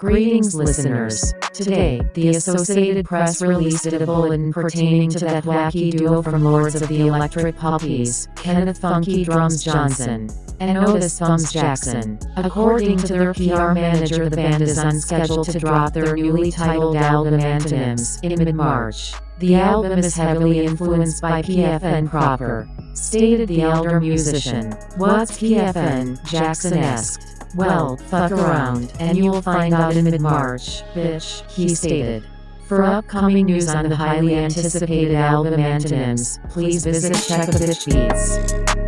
Greetings, listeners. Today, the Associated Press released a bulletin pertaining to that wacky duo from Lords of the Electric Puppies, Kenneth Funky Drums Johnson and Otis Thumbs Jackson. According to their PR manager, the band is unscheduled to drop their newly titled album Antonyms in mid-March. The album is heavily influenced by PFN proper, stated the elder musician. What's PFN? Jackson asked. Well, fuck around, and you'll find out in mid-March, bitch, he stated. For upcoming news on the highly anticipated album Antonyms, please visit Check a Bitch Beats.